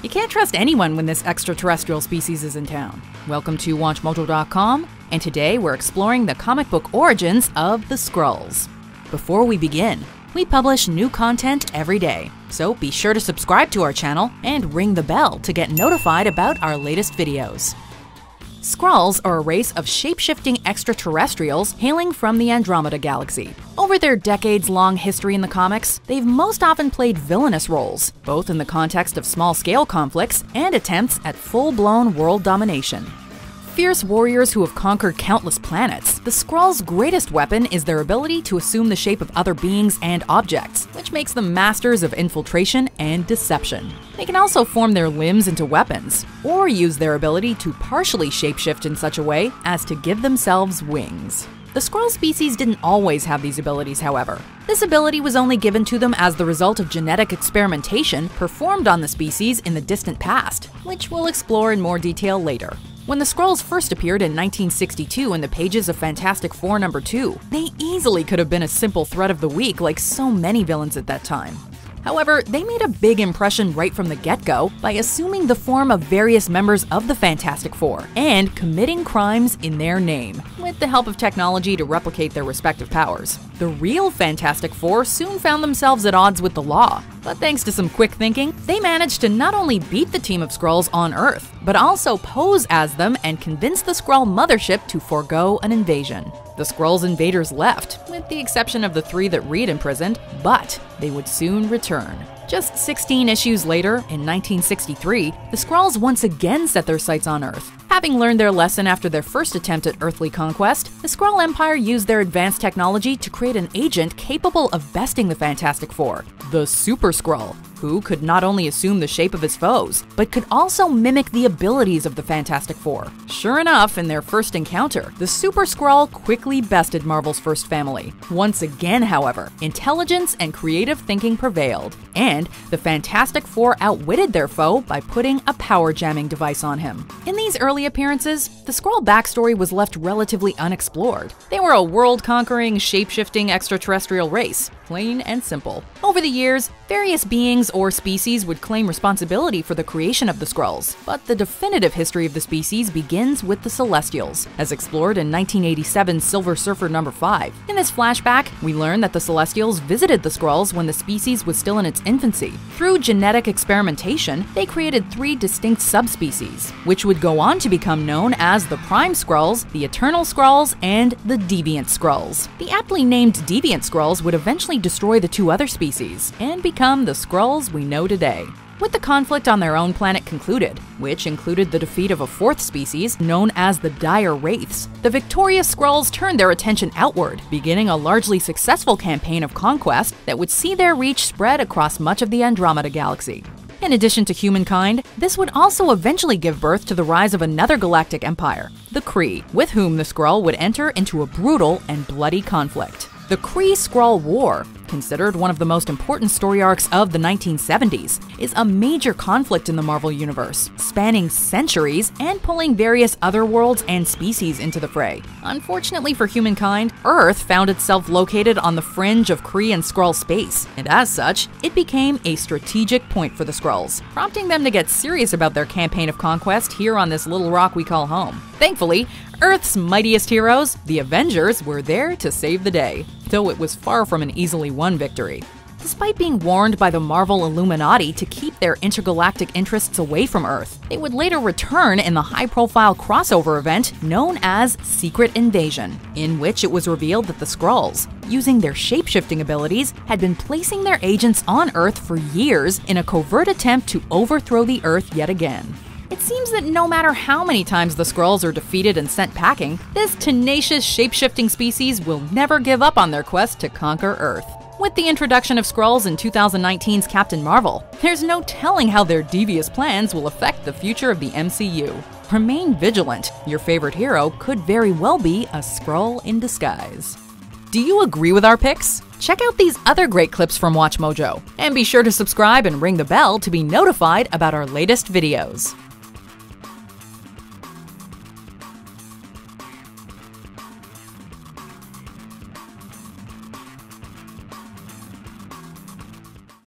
You can't trust anyone when this extraterrestrial species is in town. Welcome to WatchMojo.com, and today we're exploring the comic book origins of the Skrulls. Before we begin, we publish new content every day, so be sure to subscribe to our channel and ring the bell to get notified about our latest videos. Skrulls are a race of shape-shifting extraterrestrials hailing from the Andromeda Galaxy. Over their decades-long history in the comics, they've most often played villainous roles, both in the context of small-scale conflicts and attempts at full-blown world domination. Fierce warriors who have conquered countless planets, the Skrulls' greatest weapon is their ability to assume the shape of other beings and objects, which makes them masters of infiltration and deception. They can also form their limbs into weapons, or use their ability to partially shapeshift in such a way as to give themselves wings. The Skrull species didn't always have these abilities, however. This ability was only given to them as the result of genetic experimentation performed on the species in the distant past, which we'll explore in more detail later. When the Skrulls first appeared in 1962 in the pages of Fantastic Four number 2, they easily could have been a simple threat of the week like so many villains at that time. However, they made a big impression right from the get go by assuming the form of various members of the Fantastic Four and committing crimes in their name, with the help of technology to replicate their respective powers. The real Fantastic Four soon found themselves at odds with the law, but thanks to some quick thinking, they managed to not only beat the team of Skrulls on Earth, but also pose as them and convince the Skrull mothership to forego an invasion. The Skrulls invaders left, with the exception of the three that Reed imprisoned, but they would soon return. Just 16 issues later, in 1963, the Skrulls once again set their sights on Earth. Having learned their lesson after their first attempt at earthly conquest, the Skrull Empire used their advanced technology to create an agent capable of besting the Fantastic Four, the Super Skrull, who could not only assume the shape of his foes, but could also mimic the abilities of the Fantastic Four. Sure enough, in their first encounter, the Super Skrull quickly bested Marvel's first family. Once again, however, intelligence and creative thinking prevailed, and the Fantastic Four outwitted their foe by putting a power jamming device on him. In these early appearances, the Skrull backstory was left relatively unexplored. They were a world conquering, shape shifting extraterrestrial race, plain and simple. Over the years, various beings or species would claim responsibility for the creation of the Skrulls, but the definitive history of the species begins with the Celestials, as explored in 1987's Silver Surfer number 5. In this flashback, we learn that the Celestials visited the Skrulls when the species was still in its infancy. Through genetic experimentation, they created three distinct subspecies, which would go on to become known as the Prime Skrulls, the Eternal Skrulls, and the Deviant Skrulls. The aptly named Deviant Skrulls would destroy the two other species and become the Skrulls we know today. With the conflict on their own planet concluded, which included the defeat of a fourth species known as the Dire Wraiths, the victorious Skrulls turned their attention outward, beginning a largely successful campaign of conquest that would see their reach spread across much of the Andromeda Galaxy. In addition to humankind, this would also eventually give birth to the rise of another galactic empire, the Kree, with whom the Skrull would enter into a brutal and bloody conflict. The Kree Skrull War, considered one of the most important story arcs of the 1970s, is a major conflict in the Marvel Universe, spanning centuries and pulling various other worlds and species into the fray. Unfortunately for humankind, Earth found itself located on the fringe of Kree and Skrull space, and as such, it became a strategic point for the Skrulls, prompting them to get serious about their campaign of conquest here on this little rock we call home. Thankfully, Earth's mightiest heroes, the Avengers, were there to save the day, though it was far from an easily won victory. Despite being warned by the Marvel Illuminati to keep their intergalactic interests away from Earth, they would later return in the high profile crossover event known as Secret Invasion, in which it was revealed that the Skrulls, using their shapeshifting abilities, had been placing their agents on Earth for years in a covert attempt to overthrow the Earth yet again. It seems that no matter how many times the Skrulls are defeated and sent packing, this tenacious shapeshifting species will never give up on their quest to conquer Earth. With the introduction of Skrulls in 2019's Captain Marvel, there's no telling how their devious plans will affect the future of the MCU. Remain vigilant, your favorite hero could very well be a Skrull in disguise. Do you agree with our picks? Check out these other great clips from WatchMojo, and be sure to subscribe and ring the bell to be notified about our latest videos.